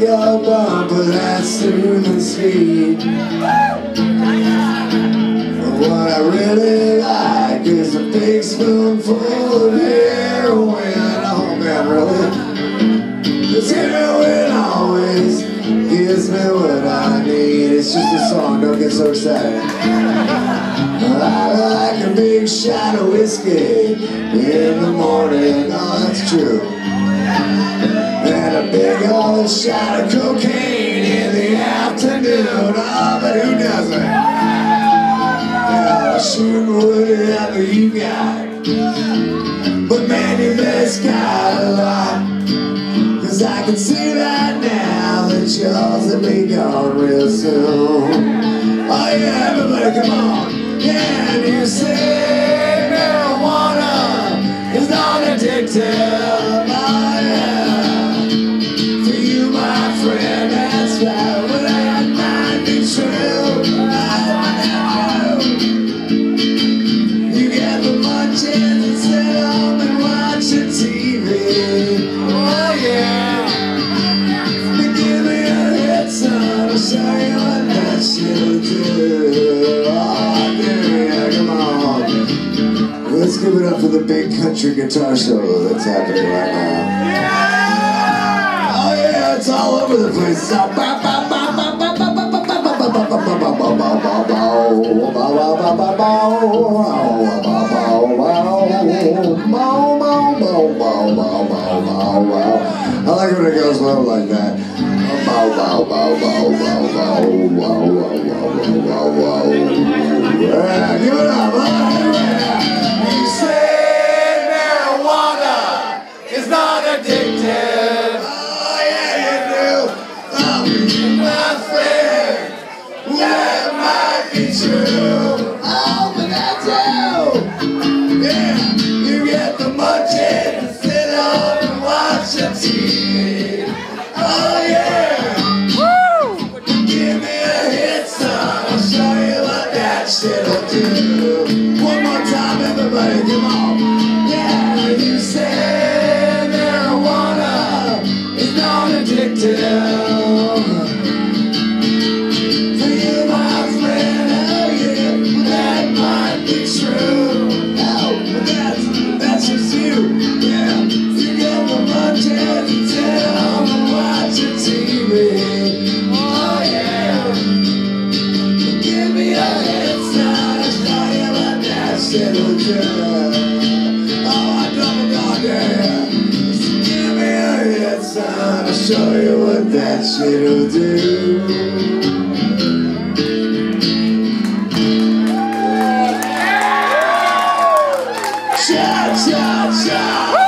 your bumper as soon and sweet. But what I really like is a big spoonful of heroin Oh man, really? This heroin always gives me what I need It's just a song, don't get so excited I like a big shot of whiskey in the morning, oh that's true Big old shot of cocaine in the afternoon. Oh, but who doesn't? Yeah, shooting whatever you got. But man, you best got a lot. Cause I can see right now that yours will be gone real soon. Oh yeah, everybody come on. Can you say marijuana is non-addictive? Oh Oh yeah, come on. Let's give it up for the big country guitar solo that's happening right now. Yeah! Oh yeah, it's all over the place. I like when it goes low like that. TV. Oh, yeah. Give me a hit, son. I'll show you what that shit'll do. One more time, everybody, come on. Yeah, you marijuana is my friend, oh yeah, that might be true. Oh, I give me a I'll show you what that shit'll do. Cha cha cha!